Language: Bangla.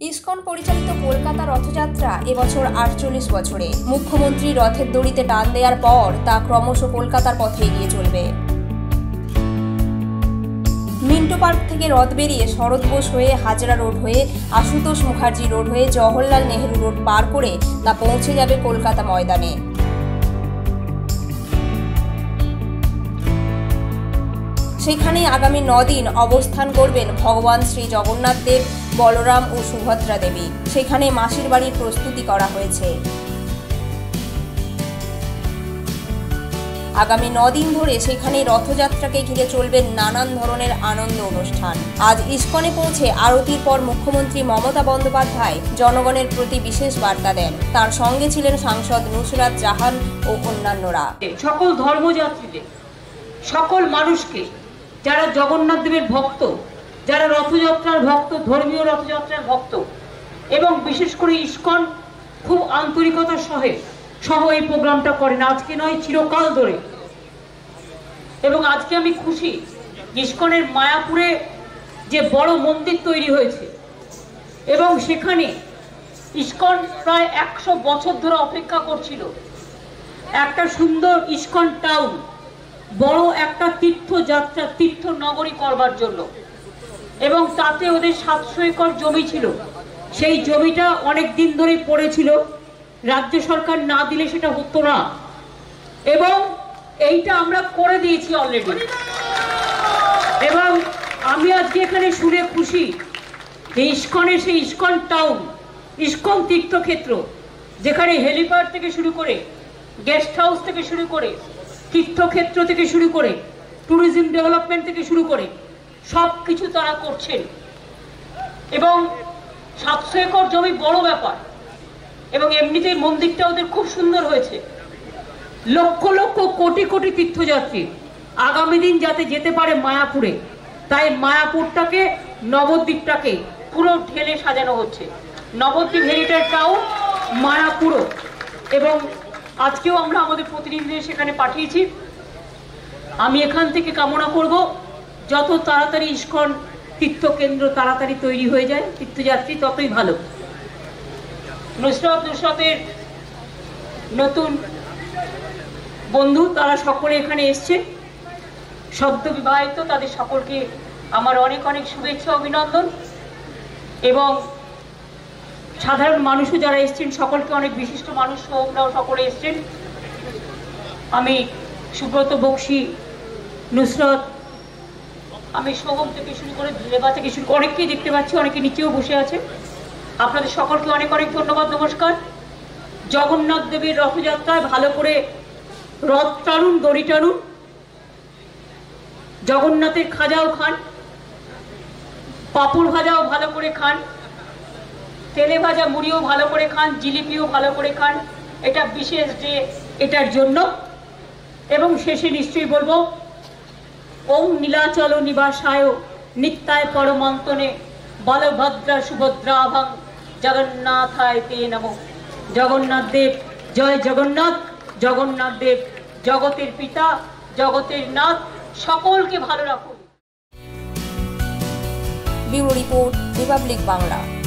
ইসকন পরিচালিত কলকাতা রথযাত্রা এবছর আটচল্লিশ বছরে। মুখ্যমন্ত্রী রথের দড়িতে টান দেওয়ার পর তা ক্রমশ কলকাতার পথে এগিয়ে চলবে। মিন্টো পার্ক থেকে রথ বেরিয়ে শরৎ বোস হয়ে হাজরা রোড হয়ে আশুতোষ মুখার্জি রোড হয়ে জওহরলাল নেহরু রোড পার করে তা পৌঁছে যাবে কলকাতা ময়দানে। সেখানে আগামী দিন অবস্থান করবেন ভগবান শ্রী জগন্নাথ দেব, বলরাম ও সুভদ্রা দেবী। সেখানে মাসির বাড়ির প্রস্তুতি করা হয়েছে। আগামী দিন ধরে সেখানে রথযাত্রাকে ঘিরে চলবে নানান ধরনের আনন্দ অনুষ্ঠান। আজ ইস্কনে পৌঁছে আরতির পর মুখ্যমন্ত্রী মমতা বন্দ্যোপাধ্যায় জনগণের প্রতি বিশেষ বার্তা দেন। তার সঙ্গে ছিলেন সাংসদ নুসরাত জাহান ও অন্যান্যরা। সকল ধর্মযাত্রীদের সকল মানুষকে যারা জগন্নাথ দেবের ভক্ত, যারা রথযাত্রার ভক্ত, ধর্মীয় রথযাত্রার ভক্ত, এবং বিশেষ করে ইস্কন খুব আন্তরিকতার সহে, সহ এই প্রোগ্রামটা করেন। আজকে নয়, চিরকাল ধরে। এবং আজকে আমি খুশি, ইস্কনের মায়াপুরে যে বড় মন্দির তৈরি হয়েছে, এবং সেখানে ইস্কন প্রায় একশো বছর ধরে অপেক্ষা করছিল। একটা সুন্দর ইস্কন টাউন বড় একটা তীর্থযাত্রা তীর্থ নগরী করবার জন্য। এবং তাতে ওদের সাতশো একর জমি ছিল। সেই জমিটা অনেক দিন ধরে পড়েছিল। রাজ্য সরকার না দিলে সেটা হতো না। এবং এইটা আমরা করে দিয়েছি অলরেডি এবং আমি আজকে এখানে শুনে খুশি যে ইস্কনে সেই ইস্কন টাউন ইস্কন তীর্থক্ষেত্র, যেখানে হেলিপ্যাড থেকে শুরু করে গেস্ট হাউস থেকে শুরু করে তীর্থক্ষেত্র থেকে শুরু করে ট্যুরিজম ডেভেলপমেন্ট থেকে শুরু করে সব কিছু তারা করছেন। এবং সাতশো একর জমি বড় ব্যাপার, এবং এমনিতেই মন্দিরটা ওদের খুব সুন্দর হয়েছে। লক্ষ লক্ষ কোটি কোটি তীর্থযাত্রী আগামী দিন যাতে যেতে পারে মায়াপুরে, তাই মায়াপুরটাকে, নবদ্বীপটাকে পুরো ঢেলে সাজানো হচ্ছে। নবদ্বীপ হেরিটেজ টাউন, মায়াপুরও, এবং আজকেও আমরা আমাদের প্রতিনিধিদের সেখানে পাঠিয়েছি। আমি এখান থেকে কামনা করব, যত তাড়াতাড়ি ইস্কন তীর্থকেন্দ্র তাড়াতাড়ি তৈরি হয়ে যায়, তীর্থযাত্রী ততই ভালো। নুসরত নুসরতের নতুন বন্ধু, তারা সকলে এখানে এসছে। সদ্য বিবাহিত, তাদের সকলকে আমার অনেক অনেক শুভেচ্ছা, অভিনন্দন। এবং সাধারণ মানুষও যারা এসছেন, সকলকে অনেক বিশিষ্ট মানুষ সৌমরাও সকলে এসছেন। আমি সুব্রত বক্সি, নুসরত, আমি সোহম থেকে শুরু করে লেবা থেকে শুরু অনেককেই দেখতে পাচ্ছি, অনেকে নিচেও বসে আছে আপনাদের সকলকে অনেক অনেক ধন্যবাদ, নমস্কার। জগন্নাথ দেবীর রথযাত্রায় ভালো করে রথ টানুন, দড়ি টানুন। জগন্নাথের খাজাও খান। পাপুর ভাজাও ভালো করে খান। তেলে ভাজা মুড়িও ভালো করে খান, জিলিপিও ভালো করে খান। এটা বিশেষ ডে এটার জন্য। এবং শেষে নিশ্চয়ই বলব ওম নীলাচল নিবাসায় নিত্যায় পরমন্তনে বলভদ্রা সুভদ্রাভাং জগন্নাথায় তে নম। জগন্নাথ দেব, জয় জগন্নাথ। জগন্নাথ দেব, জগতের পিতা, জগতের নাথ। সকলকে ভালো রাখুন। Bureau report, republic Bangla.